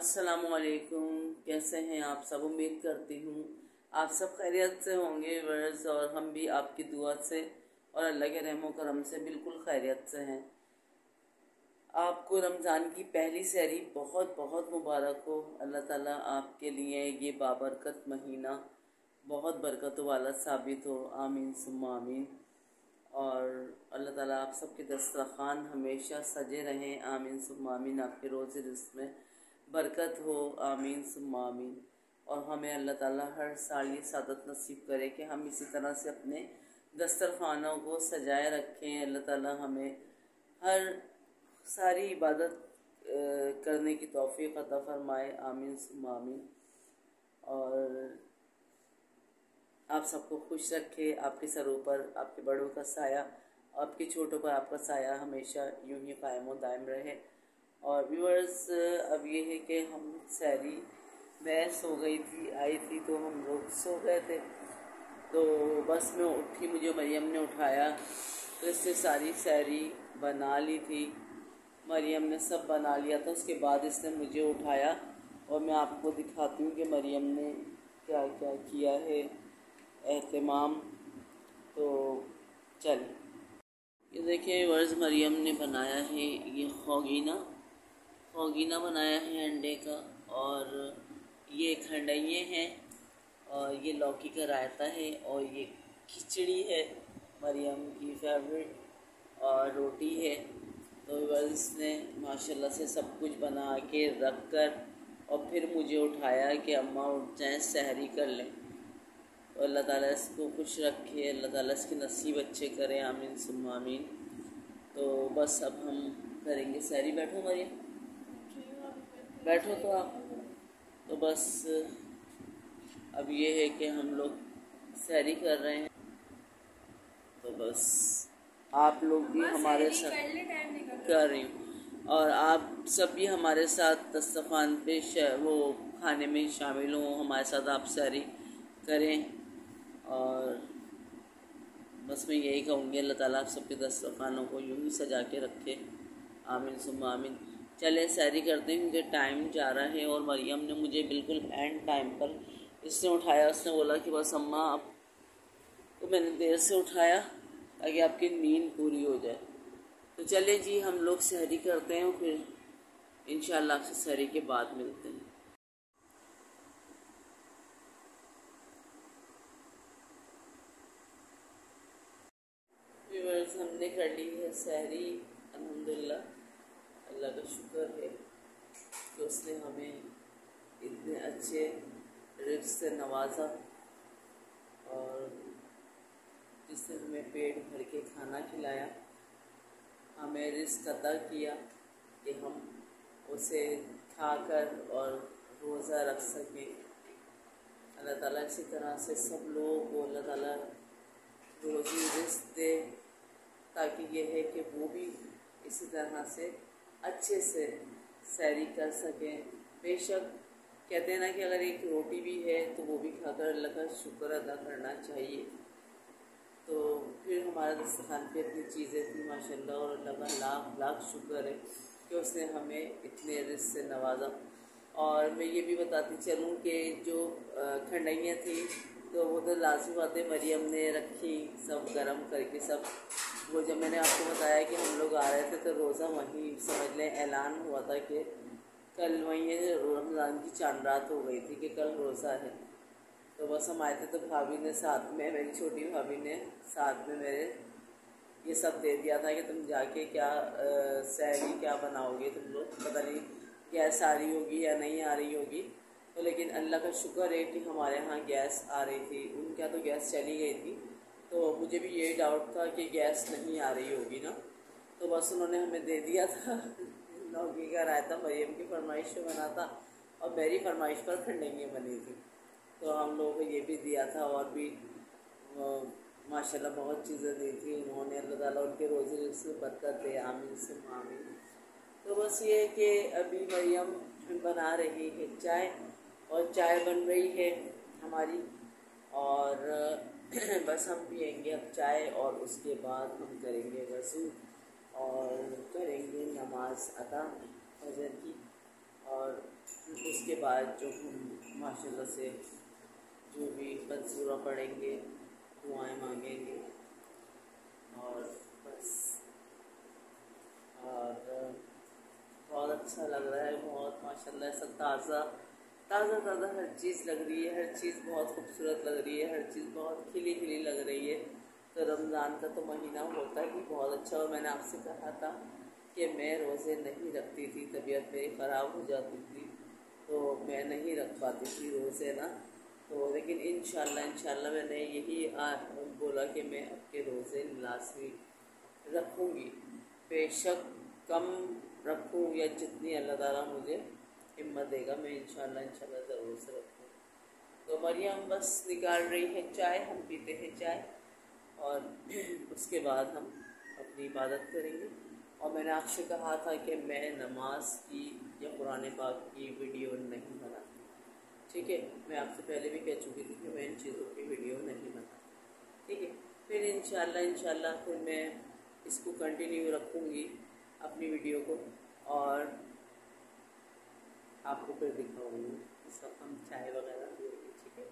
असलकुम कैसे हैं आप? सब उम्मीद करती हूँ आप सब खैरियत से होंगे वर्स और हम भी आपकी दुआ से और अल्लाह के रहमो करम से बिल्कुल खैरियत से हैं। आपको रमज़ान की पहली सहरी बहुत बहुत मुबारक हो। अल्लाह ताला आपके लिए ये बाबरकत महीना बहुत बरकत वाला साबित हो। आमीन, सुम्मा आमीन। और अल्लाह ताला आप सबके दस्तरखान हमेशा सजे रहें। आमीन, सुम्मा आमीन। आपके रोज़ रिस्क में बरकत हो, आमीन, सुम्मा आमीन। और हमें अल्लाह ताला हर साल ये सादत नसीब करे कि हम इसी तरह से अपने दस्तरखानों को सजाए रखें। अल्लाह ताला हमें हर सारी इबादत करने की तोफ़ी अता फ़रमाए। आमीन, सुम्मा आमीन। और आप सबको खुश रखे, आपके सरों पर, आपके बड़ों का साया, आपके छोटों पर आपका साया हमेशा यूँ ही कायम दायम रहे। और व्यूअर्स अब ये है कि हम सैरी मैं सो गई थी, आई थी तो हम लोग सो गए थे। तो बस में उठी, मुझे मरियम ने उठाया तो इससे सारी सैरी बना ली थी। मरियम ने सब बना लिया था, उसके बाद इसने मुझे उठाया और मैं आपको दिखाती हूँ कि मरियम ने क्या क्या किया है, एहतमाम। तो चलिए। ये देखिए वर्ज़ मरियम ने बनाया है ये खोगीना। होगीना बनाया है अंडे का और ये खंडइये हैं और ये लौकी का रायता है और ये खिचड़ी है, मरियम की फेवरेट और रोटी है। तो इसने माशाल्लाह से सब कुछ बना के रख कर और फिर मुझे उठाया कि अम्मा उठ जाएँ, सहरी कर लें। तो अल्लाह ताला इसको खुश रखे, अल्लाह ताला इसके नसीब अच्छे करें, आमीन सुम आमीन। तो बस अब हम करेंगे सहरी। बैठो मरियम। बैठो तो आप। तो बस अब ये है कि हम लोग सैरी कर रहे हैं। तो बस आप लोग भी हमारे साथ कर रही हूँ। और आप सब भी हमारे साथ दस्तखान पे वो खाने में शामिल हों हमारे साथ आप सैरी करें। और बस मैं यही कहूँगी अल्लाह ताला आप सबके दस्तखानों को यूँ ही सजा के रखे। आमिन सुम आमिन। चले, सैरी करते हैं, क्योंकि टाइम जा रहा है और मरियम ने मुझे बिल्कुल एंड टाइम पर इसने उठाया। उसने बोला कि बस अम्मा, अब तो मैंने देर से उठाया, ताकि आपकी नींद पूरी हो जाए। तो चले जी, हम लोग सहरी करते हैं फिर इन आपसे सहरी के बाद मिलते हैं। हमने कर ली है सहरी अलहमदिल्ला अल्लाह का शुक्र है कि उसने हमें इतने अच्छे रिज से नवाजा और जिससे हमें पेट भर के खाना खिलाया। हमें रिस्क अदा किया कि हम उसे खाकर और रोज़ा रख सकें। अल्लाह ताला इसी तरह से सब लोगों को अल्लाह ताला रोज़ी रिस्क दे, ताकि यह है कि वो भी इसी तरह से अच्छे से सैरी कर सकें। बेशक कहते हैं ना कि अगर एक रोटी भी है तो वो भी खाकर अल्लाह का शुक्र अदा करना चाहिए। तो फिर हमारा दस्तखान पे इतनी चीज़ें थी, माशाल्लाह, और अल्लाह का लाख लाख शुक्र है कि उसने हमें इतने रिस्क से नवाजा। और मैं ये भी बताती चलूँ कि जो खंडइयाँ थी तो वो तो लाजमी बातें मरियम ने रखी, सब गरम करके सब। वो जब मैंने आपको बताया कि हम लोग आ रहे थे तो रोज़ा वहीं, समझ लें, ऐलान हुआ था कि कल वहीं रमज़ान की चाँद रात हो गई थी कि कल रोज़ा है। तो बस हम आए थे तो भाभी ने साथ में, मेरी छोटी भाभी ने साथ में मेरे ये सब दे दिया था कि तुम जाके क्या सैली क्या बनाओगे तुम लोग? पता नहीं गैस आ रही होगी या नहीं आ रही होगी। तो लेकिन अल्लाह का शुक्र है कि हमारे यहाँ गैस आ रही थी। उनके यहाँ तो गैस चली गई थी। तो मुझे भी यही डाउट था कि गैस नहीं आ रही होगी ना। तो बस उन्होंने हमें दे दिया था। लौकी का रायता मरियम की फरमाइश पे बना था और मेरी फरमाइश पर खंडेंगे बनी थी। तो हम लोगों को ये भी दिया था और भी माशाल्लाह बहुत चीज़ें दी थी उन्होंने। अल्लाह ताला उनके रोज़े से बरकत दे। आमीन से आमीन। तो बस ये है कि अभी मरियम बना रही है चाय और चाय बन रही है हमारी। और बस हम पियेंगे अब चाय और उसके बाद हम करेंगे वज़ू और करेंगे नमाज़ अदा फजर की। और उसके बाद जो हम माशा से जो भी मंसूरा पढ़ेंगे, दुआएँ मांगेंगे। और बस, और बहुत अच्छा लग रहा है, बहुत माशाल्लाह, सब ताज़ा ताज़ा ताज़ा हर चीज़ लग रही है, हर चीज़ बहुत खूबसूरत लग रही है, हर चीज़ बहुत खिली खिली लग रही है। तो रमज़ान का तो महीना होता ही बहुत अच्छा और मैंने आपसे कहा था कि मैं रोज़े नहीं रखती थी, तबीयत मेरी ख़राब हो जाती थी तो मैं नहीं रख पाती थी रोज़े ना। तो लेकिन इन इंशाल्लाह मैंने यही बोला कि मैं आपके रोज़े लाजमी रखूँगी। बेशक कम रखूँ या जितनी अल्लाह ताला मुझे हिम्मत देगा, मैं इंशाल्लाह इंशाल्लाह ज़रूर से रखूँ तो मरियम, बस निकाल रही है चाय, हम पीते हैं चाय, और उसके बाद हम अपनी इबादत करेंगे। और मैंने आपसे कहा था कि मैं नमाज़ की या पुराने पाक की वीडियो नहीं बनाती। ठीक है, मैं आपसे पहले भी कह चुकी थी कि मैं इन चीज़ों की वीडियो नहीं बनाती। ठीक है, फिर इन इंशाल्लाह फिर मैं इसको कंटिन्यू रखूँगी अपनी वीडियो को, और आपको फिर दिखाऊँगी इस वक्त हम चाय वगैरह ठीक है?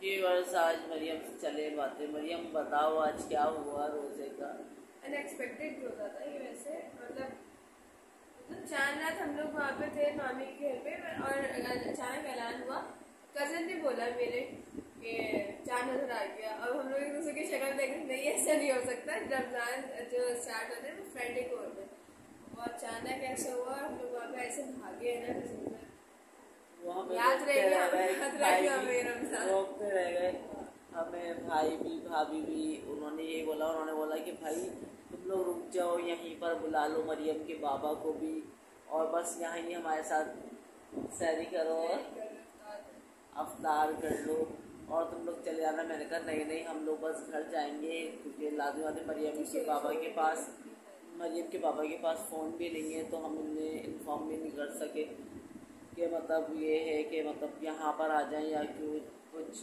जी बस आज मरियम से चले बातें। मरियम बताओ आज क्या हुआ रोज़े का? अनएक्सपेक्टेड होता था ये वैसे मतलब तो चाँद रात हम लोग वहाँ पे थे मामी के घर पे और अचानक ऐलान हुआ कज़न ने बोला मेरे कि चाँद नज़र आ गया अब हम लोग एक दूसरे की शक्ल देख नहीं ऐसा नहीं हो सकता रमज़ान जो स्टार्ट होते हैं वो फ्राइडे को होते हैं। और अचानक ऐसा हुआ हम लोग वहाँ पे ऐसे भागे ना याद रह गया रह गए। हमें भाई भी भाभी भी उन्होंने ये बोला उन्होंने बोला कि भाई तुम लोग रुक जाओ यहीं पर बुला लो मरियम के बाबा को भी और बस यहाँ ही हमारे साथ सैरी करो और अवतार कर लो। और तुम लोग चले जाना मैंने कहा नहीं नहीं हम लोग बस घर जाएँगे क्योंकि वादे मरियम के बाबा के पास। मरियम के पापा के पास फ़ोन भी नहीं है तो हम उन्हें इन्फॉर्म भी नहीं कर सके कि मतलब ये है कि मतलब यहाँ पर आ जाएँ या क्यों कुछ।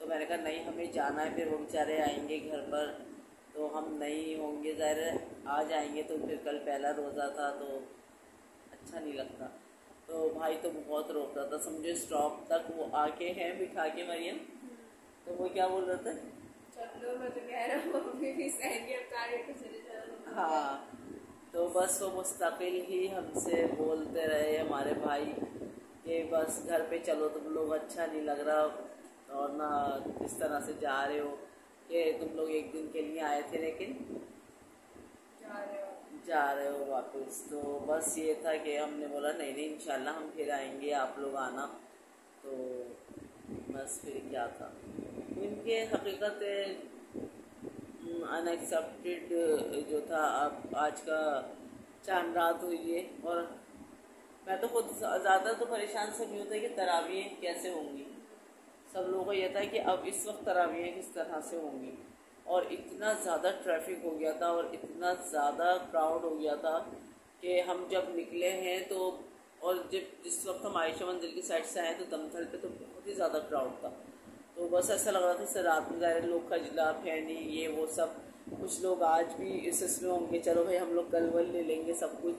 तो मैंने कहा, नहीं, हमें जाना है, फिर वो बेचारे आएँगे घर पर। तो हम नहीं होंगे, ज़ाहिर आ जाएँगे तो फिर कल पहला रोज़ा था तो अच्छा नहीं लगता। तो भाई तो बहुत रोक रहा था, समझो स्टॉप तक वो आके हैं बिठा के मरियम। तो वो क्या बोल रहे थे? चलो मैं तो कह रहा हूँ अभी भी चले हाँ। तो बस वो मुस्तकिल ही हमसे बोलते रहे हमारे भाई कि बस घर पे चलो तुम लोग अच्छा नहीं लग रहा और ना इस तरह से जा रहे हो कि तुम लोग एक दिन के लिए आए थे लेकिन जा रहे हो। जा रहे हो वापस। तो बस ये था कि हमने बोला नहीं नहीं इंशाल्लाह हम फिर आएँगे आप लोग आना। तो बस फिर क्या था? इनके हकीकत अनएक्सेप्टेड जो था अब आज का चाँद रात हुई है और मैं तो खुद ज़्यादा तो परेशान से भी होता है कि तरावियाँ कैसे होंगी? सब लोगों को यह था कि अब इस वक्त तरावियाँ किस तरह से होंगी? और इतना ज़्यादा ट्रैफ़िक हो गया था और इतना ज़्यादा क्राउड हो गया था कि हम जब निकले हैं तो और जब जिस वक्त हम आयशा मंदिर की साइड से आए तो दमथल पे तो बहुत ही ज़्यादा क्राउड था। तो बस ऐसा लग रहा था सर रात में ज़ाहिर लोग खजला फैनी ये वो सब। कुछ लोग आज भी इस इसमें होंगे चलो भाई हम लोग कल वल ले लेंगे सब कुछ।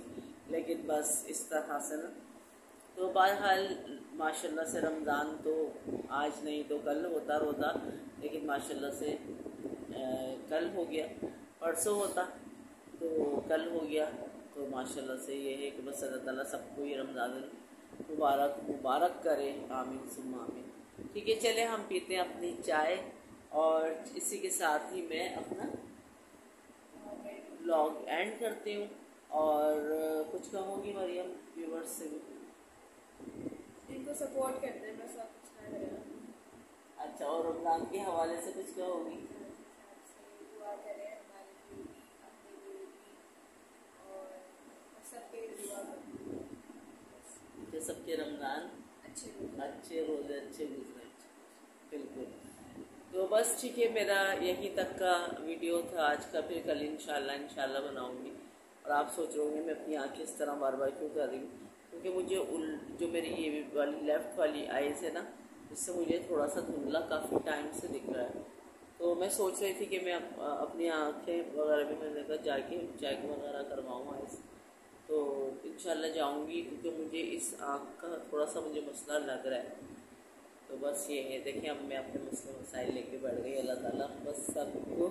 लेकिन बस इस तरह से ना। तो बहरहाल माशाल्लाह से रमज़ान तो आज नहीं तो कल होता रोता लेकिन माशाल्लाह से आ, कल हो गया परसों होता तो कल हो गया। तो माशाल्लाह से ये है कि बस अल्लाह ताला सबको ये रमज़ान मुबारक मुबारक करे आमीन सुम आमीन ठीक है चले हम पीते हैं अपनी चाय और इसी के साथ ही मैं अपना ब्लॉग एंड करती हूँ। और कुछ कहूँगी मरियम व्यूवर्स से भी? इनको सपोर्ट करते हैं बस कुछ अच्छा और रमज़ान के हवाले से कुछ कहोगी? सबके रमज़ान अच्छे रोज़े अच्छे गुजरे तो बस ठीक है मेरा यहीं तक का वीडियो था आज का। फिर कल इंशाल्लाह इंशाल्लाह बनाऊँगी। और आप सोच रहे होंगे मैं अपनी आँखें इस तरह बार बार क्यों कर रही हूँ? क्योंकि मुझे उल जो मेरी ये वाली लेफ़्ट वाली आइज़ है ना इससे मुझे थोड़ा सा धुंधला काफ़ी टाइम से दिख रहा है। तो मैं सोच रही थी कि मैं अप, अपनी आँखें वगैरह भी मैंने कहा जाके चेक वगैरह करवाऊँ आइज़ तो इंशाल्लाह जाऊँगी क्योंकि मुझे इस आँख का थोड़ा सा मुझे मसला लग रहा है। तो बस ये है। देखिए, अब मैं अपने मसले मसाइल लेके बढ़ गई, अल्लाह ताला बस सबको,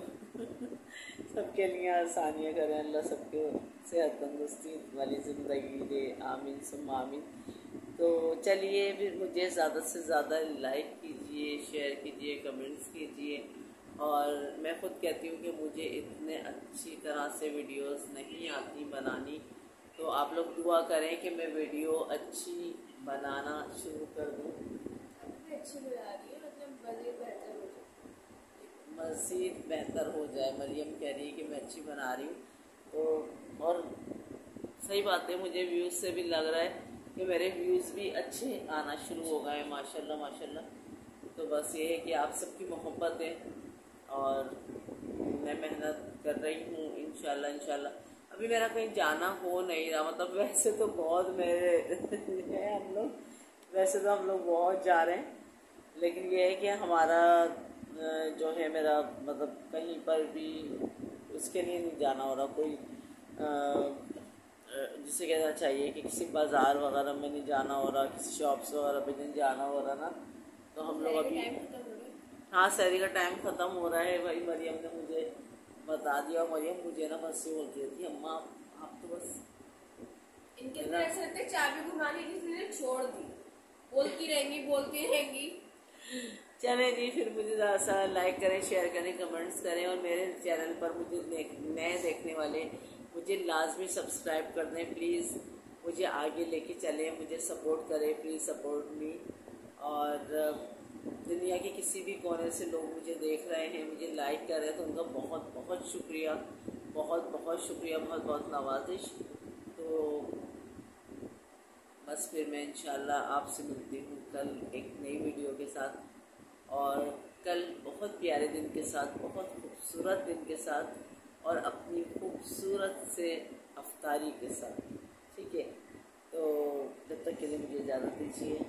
सबके लिए आसानियाँ करें, अल्लाह सबको सेहत तंदुरुस्ती वाली ज़िंदगी दे। आमीन सुम आमीन। तो चलिए फिर मुझे ज़्यादा से ज़्यादा लाइक कीजिए शेयर कीजिए कमेंट्स कीजिए। और मैं ख़ुद कहती हूँ कि मुझे इतने अच्छी तरह से वीडियोस नहीं आती बनानी। तो आप लोग दुआ करें कि मैं वीडियो अच्छी बनाना शुरू कर दूँ। है मतलब मज़ीद बेहतर हो जाए। हो मरियम कह रही है कि मैं अच्छी बना रही हूँ। तो और सही बात है, मुझे व्यूज़ से भी लग रहा है कि मेरे व्यूज़ भी अच्छे आना शुरू हो गए माशाल्लाह माशाल्लाह। तो बस ये है कि आप सबकी मोहब्बत है और मैं मेहनत कर रही हूँ इन इंशाल्लाह। अभी मेरा कहीं जाना हो नहीं रहा मतलब वैसे तो बहुत मेरे हैं हम लोग। वैसे तो हम लोग बहुत जा रहे हैं। लेकिन ये है कि हमारा जो है मेरा मतलब कहीं पर भी उसके लिए नहीं जाना हो रहा। कोई जिसे कहना चाहिए कि किसी बाज़ार वगैरह में नहीं जाना हो रहा किसी शॉप्स वगैरह पे नहीं जाना हो रहा ना तो हम लोग अभी हाँ शहरी का टाइम ख़त्म हो रहा है। भाई मरियम ने मुझे बता दिया और मरियम मुझे ना बस ये बोलती थी अम्मा आप तो बस इनके अंदर ऐसे चाबी घुमाने की छोड़ दी। बोलती रहेंगी बोलती रहेंगी। चले जी, फिर मुझे ज़्यादा सा लाइक करें शेयर करें कमेंट्स करें और मेरे चैनल पर मुझे देख नए देखने वाले, मुझे लाजमी सब्सक्राइब कर दें प्लीज़ मुझे आगे लेके चलें, मुझे सपोर्ट करें प्लीज़ सपोर्ट मी और, दुनिया के किसी भी कोने से लोग मुझे देख रहे हैं, मुझे लाइक कर रहे हैं तो उनका बहुत बहुत शुक्रिया। बहुत बहुत शुक्रिया बहुत बहुत नवाजिश। तो बस फिर मैं इंशाल्लाह आपसे मिलती हूँ कल एक नई वीडियो के साथ। और कल बहुत प्यारे दिन के साथ, बहुत खूबसूरत दिन के साथ और अपनी खूबसूरत से अफ्तारी के साथ। ठीक है? तो जब तक के लिए मुझे इजाज़त दीजिए।